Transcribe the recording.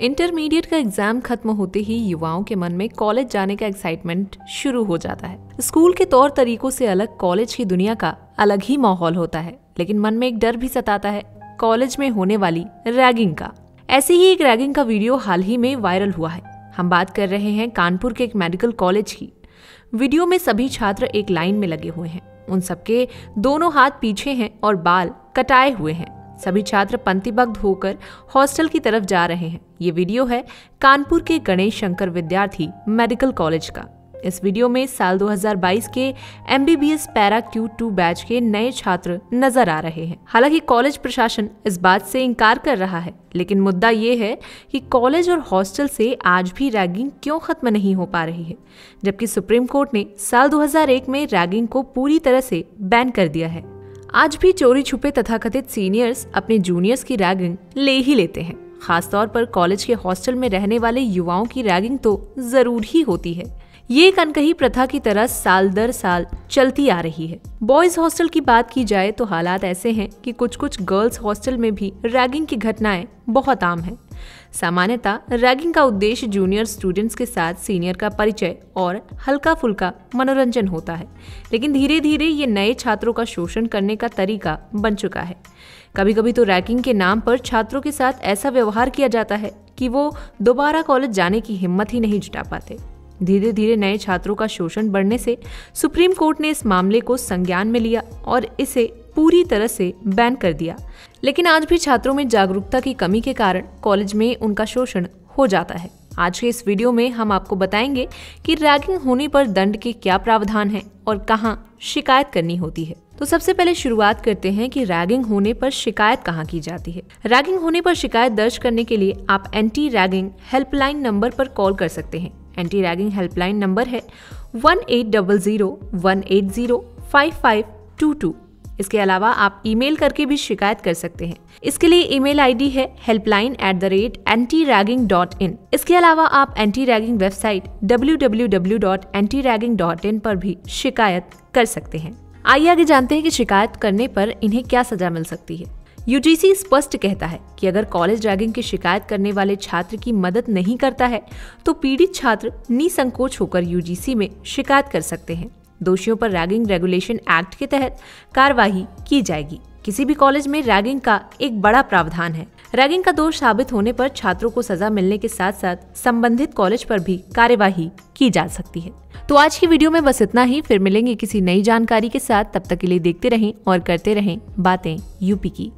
Intermediate का exam खत्म होते ही युवाओं के मन में कॉलेज जाने का एक्साइटमेंट शुरू हो जाता है। स्कूल के तौर तरीकों से अलग कॉलेज की दुनिया का अलग ही माहौल होता है, लेकिन मन में एक डर भी सताता है कॉलेज में होने वाली रैगिंग का। ऐसे ही एक रैगिंग का वीडियो हाल ही में वायरल हुआ है। हम बात कर रहे हैं कानपुर के एक मेडिकल कॉलेज की। वीडियो में सभी छात्र एक लाइन में लगे हुए हैं। उन सबके दोनों हाथ पीछे हैं और बाल कटाए हुए हैं। सभी छात्र पंक्तिबद्ध होकर हॉस्टल की तरफ़ जा रहे हैं। ये वीडियो है कानपुर के गणेश शंकर विद्यार्थी मेडिकल कॉलेज का। इस वीडियो में साल 2022 के एम बी बी एस पैरा क्यू टू बैच के नए छात्र नज़र आ रहे हैं। हालाँकि कॉलेज प्रशासन इस बात से इनकार कर रहा है, लेकिन मुद्दा ये है कि कॉलेज और हॉस्टल से आज भी रैगिंग क्यों खत्म नहीं हो पा रही है, जबकि सुप्रीम कोर्ट ने साल 2001 में रैगिंग को पूरी तरह से बैन कर दिया है। आज भी चोरी छुपे तथाकथित सीनियर्स अपने जूनियर्स की रैगिंग ले ही लेते हैं। खासतौर पर कॉलेज के हॉस्टल में रहने वाले युवाओं की रैगिंग तो ज़रूर ही होती है। ये एक अनकही प्रथा की तरह साल दर साल चलती आ रही है। बॉयज़ हॉस्टल की बात की जाए तो हालात ऐसे हैं कि कुछ कुछ गर्ल्स हॉस्टल में भी रैगिंग की घटनाएँ बहुत आम हैं। सामान्यतः रैगिंग का उद्देश्य जूनियर स्टूडेंट्स के साथ सीनियर का परिचय और हल्का फुल्का मनोरंजन होता है। लेकिन धीरे धीरे ये नए छात्रों का शोषण करने का तरीका बन चुका है। कभी कभी तो रैगिंग के नाम पर छात्रों के साथ ऐसा व्यवहार किया जाता है कि वो दोबारा कॉलेज जाने की हिम्मत ही नहीं जुटा पाते। धीरे धीरे नए छात्रों का शोषण बढ़ने से सुप्रीम कोर्ट ने इस मामले को संज्ञान में लिया और इसे पूरी तरह से बैन कर दिया। लेकिन आज भी छात्रों में जागरूकता की कमी के कारण कॉलेज में उनका शोषण हो जाता है। आज के इस वीडियो में हम आपको बताएँगे कि रैगिंग होने पर दंड के क्या प्रावधान है और कहाँ शिकायत करनी होती है। तो सबसे पहले शुरुआत करते हैं कि रैगिंग होने पर शिकायत कहाँ की जाती है। रैगिंग होने पर शिकायत दर्ज करने के लिए आप एंटी रैगिंग हेल्पलाइन नंबर पर कॉल कर सकते हैं। एंटी रैगिंग हेल्पलाइन नंबर है one eight double zero one eight zero five five two two. इसके अलावा आप ईमेल करके भी शिकायत कर सकते हैं। इसके लिए ईमेल आईडी है helpline at the rate anti ragging dot in इसके अलावा आप anti ragging website W W W dot anti ragging dot in पर भी शिकायत कर सकते हैं। आइए आगे जानते हैं कि शिकायत करने पर इन्हें क्या सजा मिल सकती है। यूजीसी स्पष्ट कहता है कि अगर कॉलेज रैगिंग की शिकायत करने वाले छात्र की मदद नहीं करता है तो पीड़ित छात्र निसंकोच होकर यूजीसी में शिकायत कर सकते हैं। दोषियों पर रैगिंग रेगुलेशन एक्ट के तहत कार्यवाही की जाएगी। किसी भी कॉलेज में रैगिंग का एक बड़ा प्रावधान है। रैगिंग का दोष साबित होने पर छात्रों को सजा मिलने के साथ साथ संबंधित कॉलेज पर भी कार्यवाही की जा सकती है। तो आज की वीडियो में बस इतना ही। फिर मिलेंगे किसी नई जानकारी के साथ। तब तक के लिए देखते रहें और करते रहें बातें यूपी की।